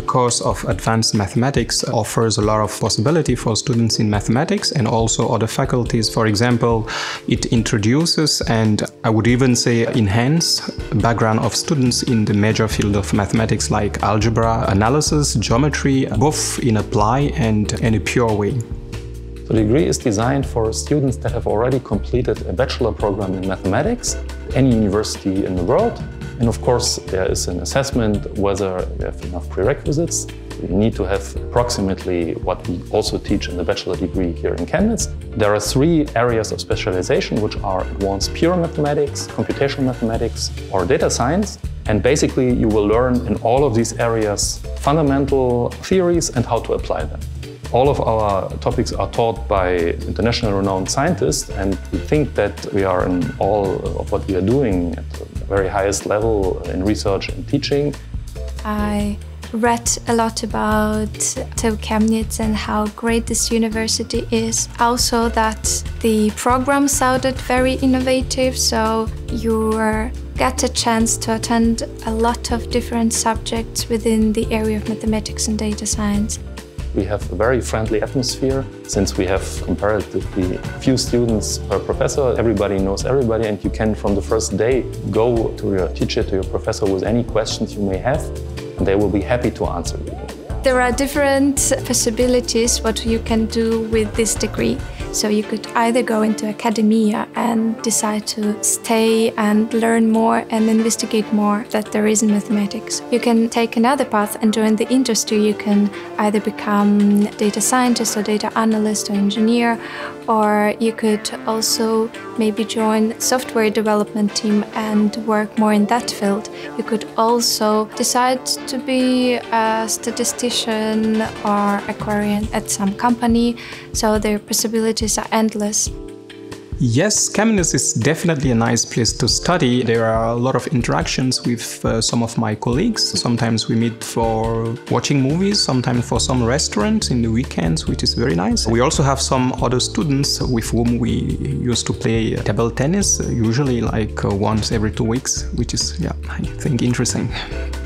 the course of advanced mathematics offers a lot of possibility for students in mathematics and also other faculties. For example, it introduces and I would even say enhance background of students in the major field of mathematics like algebra, analysis, geometry, both in apply and in a pure way. The degree is designed for students that have already completed a bachelor program in mathematics, any university in the world. And of course, there is an assessment whether you have enough prerequisites. You need to have approximately what we also teach in the bachelor degree here in Chemnitz. There are three areas of specialization, which are advanced pure mathematics, computational mathematics, or data science. And basically, you will learn in all of these areas fundamental theories and how to apply them. All of our topics are taught by international renowned scientists, and we think that we are in all of what we are doing at the very highest level in research and teaching. I read a lot about TU Chemnitz and how great this university is. Also that the program sounded very innovative, so you get a chance to attend a lot of different subjects within the area of mathematics and data science. We have a very friendly atmosphere. Since we have comparatively few students per professor, everybody knows everybody and you can from the first day go to your teacher, to your professor with any questions you may have and they will be happy to answer you. There are different possibilities what you can do with this degree. So you could either go into academia and decide to stay and learn more and investigate more that there is in mathematics. You can take another path and join the industry. You can either become data scientist or data analyst or engineer, or you could also maybe join software development team and work more in that field. You could also decide to be a statistician or actuarian at some company. So there are possibilities are endless. Yes, Chemnitz is definitely a nice place to study. There are a lot of interactions with uh, some of my colleagues. Sometimes we meet for watching movies, sometimes for some restaurants in the weekends, which is very nice. We also have some other students with whom we used to play table tennis, usually like uh, once every two weeks, which is, yeah, I think interesting.